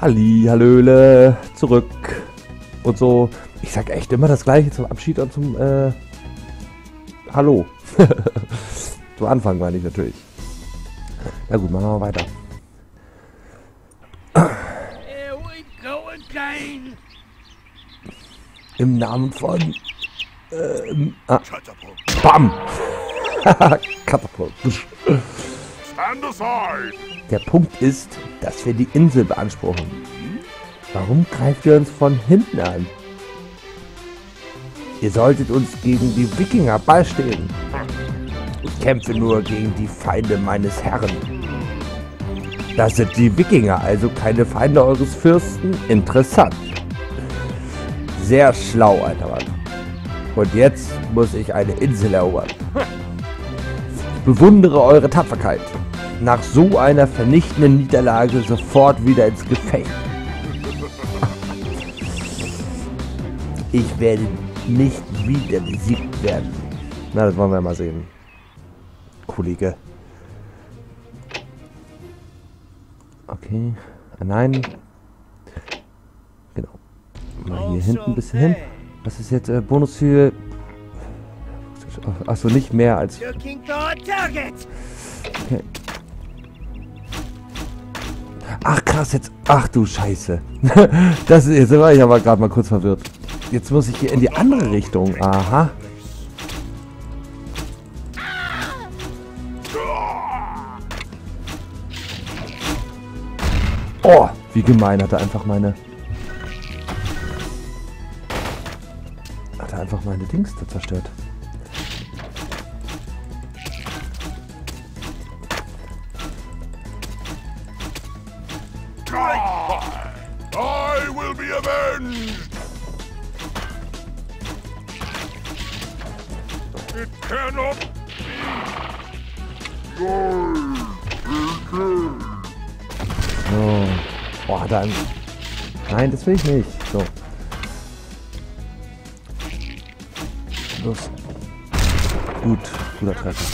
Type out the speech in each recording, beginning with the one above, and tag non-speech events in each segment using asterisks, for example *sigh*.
Halli, Hallöle, zurück und so. Ich sag echt immer das gleiche zum Abschied und zum äh, Hallo. *laughs* zum Anfang meine ich natürlich. Na gut, machen wir mal weiter. Here we go again. Im Namen von ähm, ah, Bam! *laughs* Katapult. Der Punkt ist, dass wir die Insel beanspruchen. Warum greift ihr uns von hinten an? Ihr solltet uns gegen die Wikinger beistehen. Ich kämpfe nur gegen die Feinde meines Herrn. Das sind die Wikinger, also keine Feinde eures Fürsten? Interessant. Sehr schlau, alter Mann. Und jetzt muss ich eine Insel erobern. Ich bewundere eure Tapferkeit. Nach so einer vernichtenden Niederlage sofort wieder ins Gefecht. Ich werde nicht wieder besiegt werden. Na, das wollen wir mal sehen. Kollege. Okay. Ah, Nein. Genau. Mal hier hinten ein bisschen hin. Was ist jetzt äh, Bonus für... Achso, nicht mehr als... Okay. Krass, jetzt. Ach du Scheiße. *laughs* Das ist, jetzt war ich aber gerade mal kurz verwirrt. Jetzt muss ich hier in die andere Richtung. Aha. Oh, wie gemein hat er einfach meine. Hat er einfach meine Dings da zerstört. Boah, einen... Nein, das will ich nicht. So. Los. Gut, guter Treffer.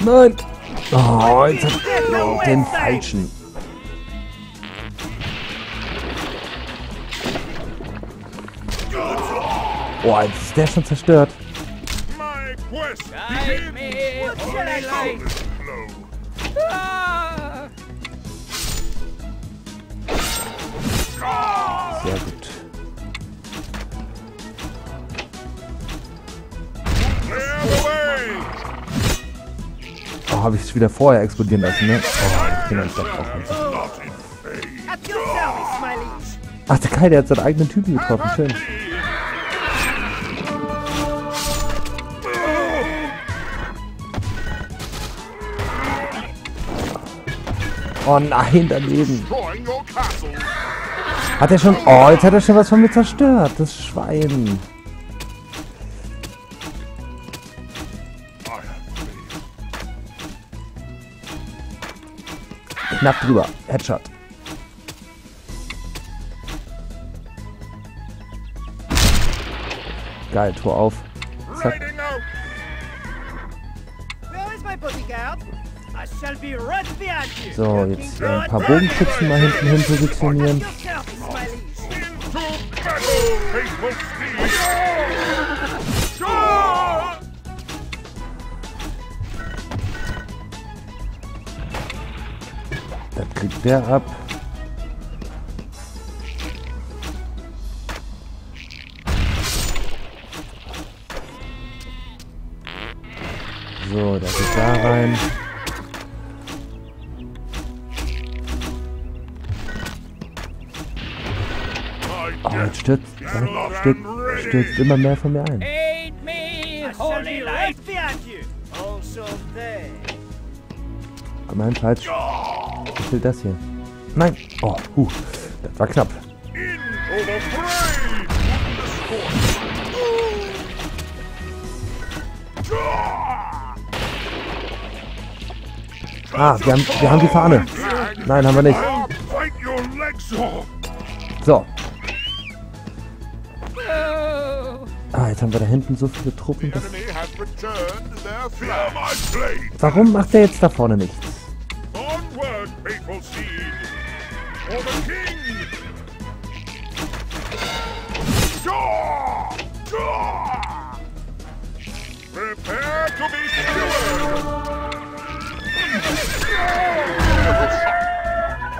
Nein! Oh, jetzt hat den falschen. Boah, jetzt ist der schon zerstört. Quest Guide me, begins holy with light. a blow! Ah! Sehr gut. Oh, habe ich es wieder vorher explodieren lassen, ne? Oh, ich Depp auch liege. Ach, der Kai, der hat seinen eigenen Typen getroffen. Schön. Oh nein, daneben. Hat er schon... Oh, jetzt hat er schon was von mir zerstört. Das Schwein. Knapp drüber. Headshot. Geil, Tor auf. Zack. So, jetzt äh, a ein paar. Bogenschützen mal hinten hin positionieren. Das kriegt der ab. So, der geht da rein. Stürzt, stürzt, stürzt immer mehr von mir ein. Nein, falsch. Ich will das hier. Nein. Oh, huh. Das war knapp. Ah, wir haben, wir haben die Fahne. Nein, haben wir nicht. So. Jetzt haben wir da hinten so viele Truppen. The Das enemy has returned their fear my blade! Warum macht er jetzt da vorne nichts?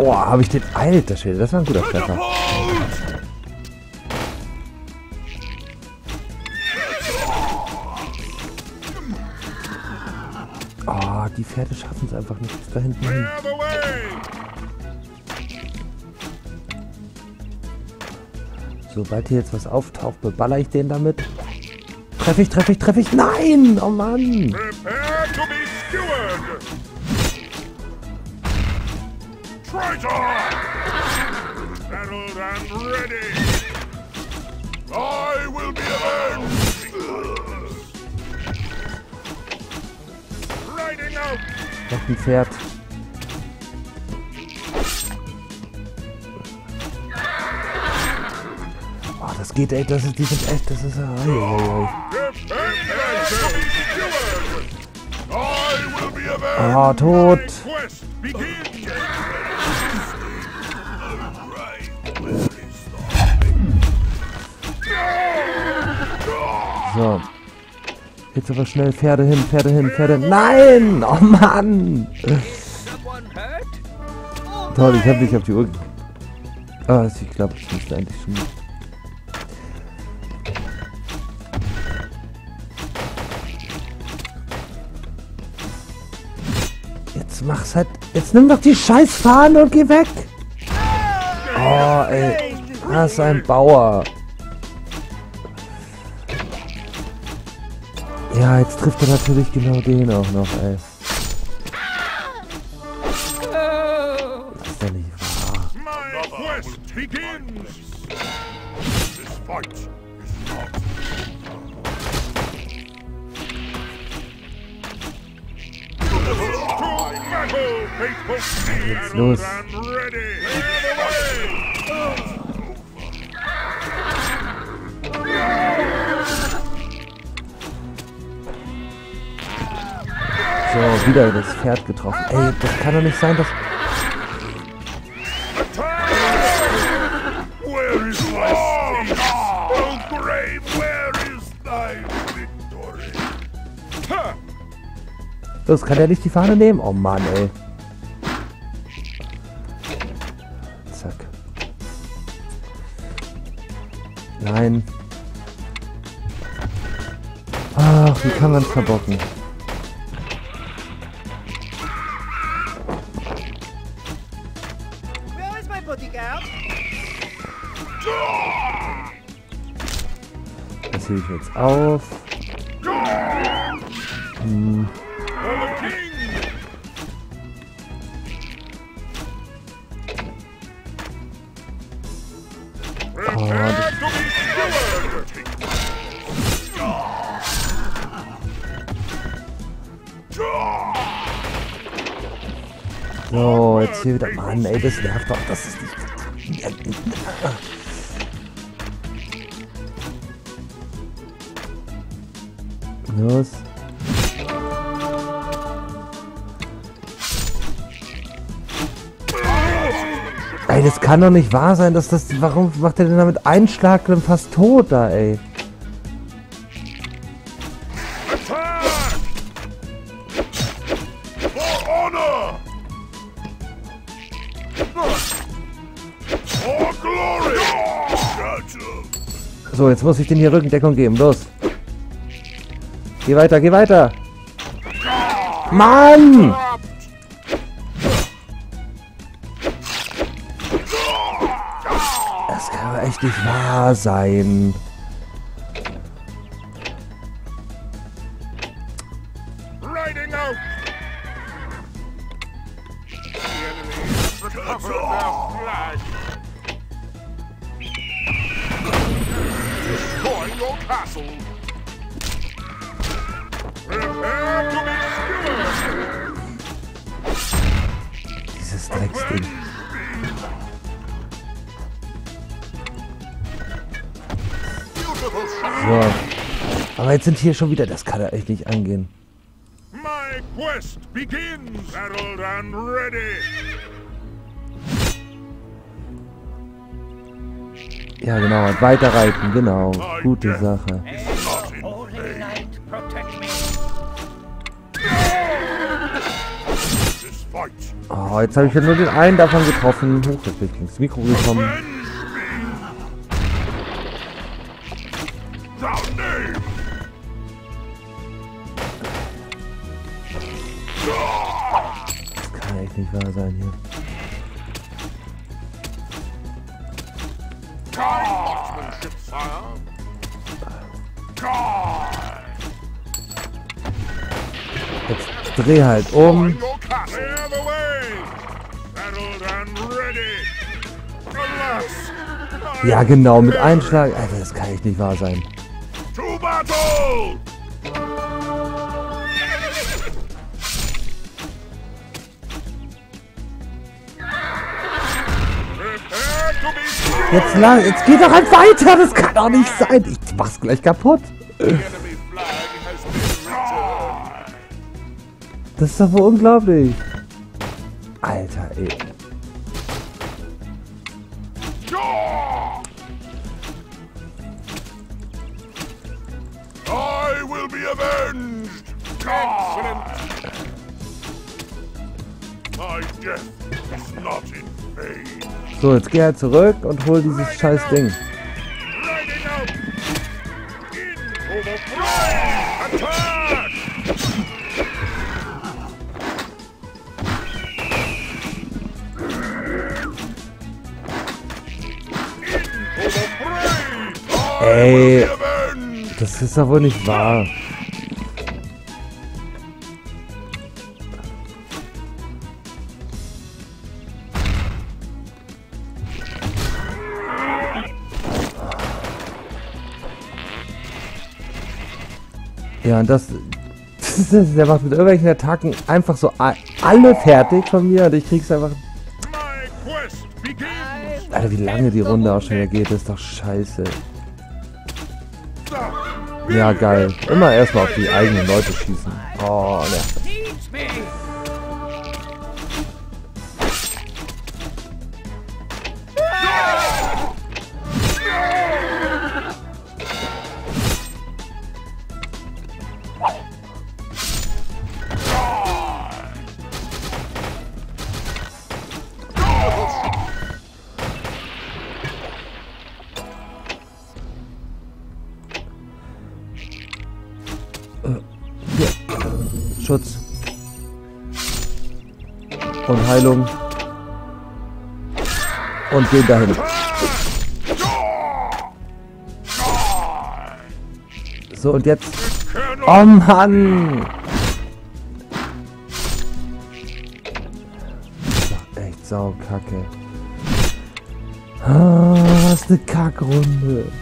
Oh, habe ich den... Alter Schwede, das war ein guter Treffer. Die Pferde schaffen es einfach nicht bis da hinten hin. Sobald hier jetzt was auftaucht, beballer ich den damit. Treffe ich, treffe ich, treffe ich. Nein! Oh Mann! Prepare to be skewered! Traitor! Settled and ready! I will be avenged! Noch ein Pferd. Oh, das geht, ey. Das ist, die sind echt, das ist... Will be avenged! Ah, tot. So. Jetzt aber schnell Pferde hin, Pferde hin, Pferde. Nein! Oh Mann! Toll, ich hab nicht auf die Uhr. Ah, ich glaube, ich müsste eigentlich schon. Jetzt mach's halt. Jetzt nimm doch die scheiß Fahne und geh weg! Oh, ey. Ah, ist ein Bauer. Ja, jetzt trifft er natürlich genau den auch noch, ey. Das ist doch nicht wahr. My quest begins! This fight is not. Jetzt los. So, wieder das Pferd getroffen. Ey, das kann doch nicht sein, dass... Steed? Oh, kann er nicht die Fahne nehmen? Oh Mann, ey. Zack. Nein. Ach, wie kann man es verbocken? Ich jetzt auf. Hm. So, jetzt hier wieder. Mann, ey, das nervt doch. Das ist nicht. Los. Ey, das kann doch nicht wahr sein, dass das. Warum macht er denn damit einen Schlag dann fast tot da, ey? So, jetzt muss ich den hier Rückendeckung geben. Los. Geh weiter, geh weiter. Mann! Das kann aber echt nicht wahr sein. Aber jetzt sind hier schon wieder. Das kann er echt nicht angehen. My quest begins! And ready! Ja, genau. und Weiter reiten, genau. Gute Sache. Oh, jetzt habe ich ja nur den einen davon getroffen. Hoch, ins Mikro gekommen. Nicht wahr sein hier. Jetzt dreh halt um. Ja, genau, mit Einschlag. Alter, das kann echt nicht wahr sein. Jetzt jetzt geht doch halt weiter. Das kann doch nicht sein. Ich mach's gleich kaputt. Das ist doch wohl unglaublich. Alter, ey. So, jetzt geh halt zurück und hol dieses scheiß Ding. Ey. Das ist doch wohl nicht wahr. Ja, und das, das ist, der macht mit irgendwelchen Attacken einfach so alle fertig von mir und ich krieg's einfach. Alter, wie lange die Runde auch schon wieder geht, das ist doch scheiße. Ja, geil. Immer erstmal auf die eigenen Leute schießen. Oh, ne. Schutz. Und Heilung. Und gehen dahin. So, und jetzt. Oh Mann! Das doch echt saukacke. Ah, was eine Kackrunde.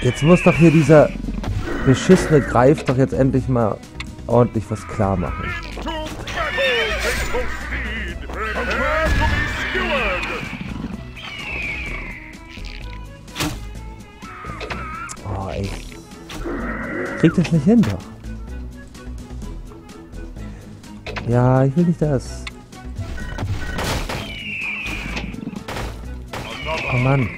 Jetzt muss doch hier dieser beschissene Greif doch jetzt endlich mal ordentlich was klar machen. Oh, ey. Krieg das nicht hin, doch. Ja, ich will nicht das. Mann.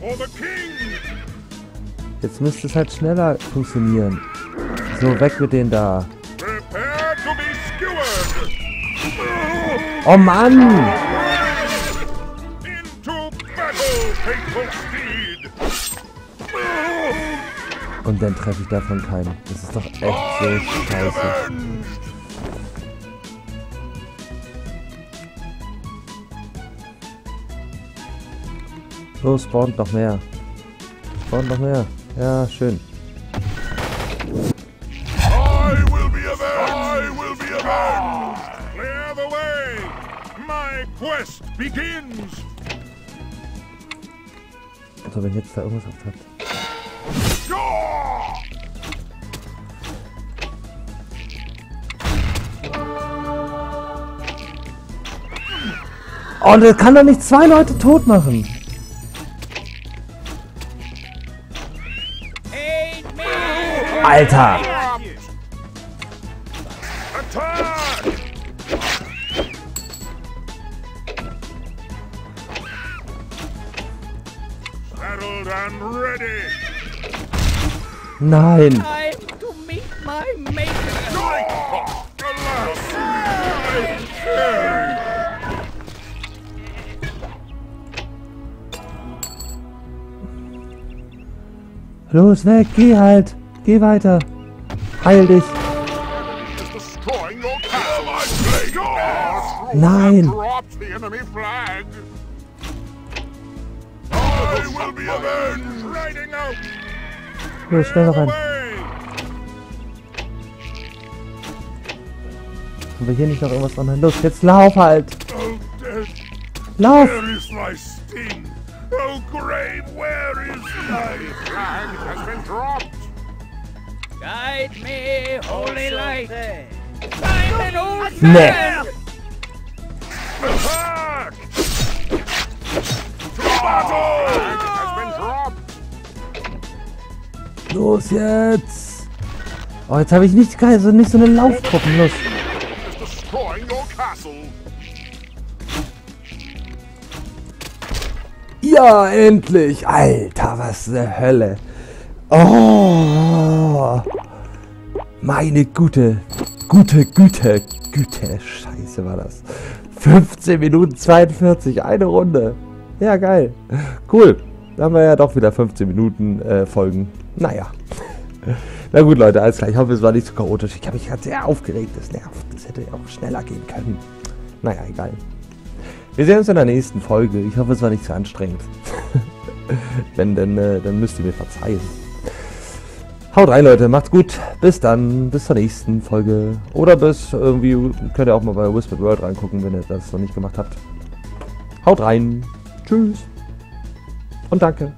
The king! Jetzt müsste es halt schneller funktionieren. So, weg mit denen da. Oh Mann! Und dann treffe ich davon keinen. Das ist doch echt so scheiße. Los, spawnt noch mehr. Spawnt noch mehr. Ja, schön. Also wenn jetzt da irgendwas hat. Oh, das kann doch nicht zwei Leute tot machen. I'm very Los, weg, geh halt. Geh weiter. Heil dich. oh, Nein. Los, schnell noch rein. Haben wir hier nicht noch irgendwas dran? Los, jetzt lauf halt. Oh, Lauf. Oh, grave, where is my flag has been dropped? Guide me, holy light! I'm an old man! Attack! Dropped. Los jetzt. Oh, jetzt habe ich nicht, geil, so nicht so eine. Los. Castle. Ja, endlich. Alter, was zur Hölle. Oh. Meine gute, gute, Güte, Güte. Scheiße war das. 15 Minuten 42, eine Runde. Ja, geil. Cool. Da haben wir ja doch wieder 15 Minuten äh, Folgen. Naja. Na gut, Leute, alles klar. Ich hoffe, es war nicht zu chaotisch. Ich habe mich gerade sehr aufgeregt. Das nervt. Das hätte auch schneller gehen können. Naja, egal. Wir sehen uns in der nächsten Folge. Ich hoffe, es war nicht zu anstrengend. *laughs* Wenn, dann, äh, dann müsst ihr mir verzeihen. Haut rein, Leute. Macht's gut. Bis dann. Bis zur nächsten Folge. Oder bis irgendwie, könnt ihr auch mal bei Whispered World reingucken, wenn ihr das noch nicht gemacht habt. Haut rein. Tschüss. Und danke.